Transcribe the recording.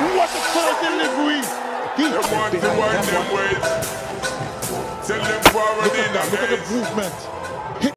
What the fuck delivery. He Them want to wind them ways. Tell them forward in at. Look at the movement.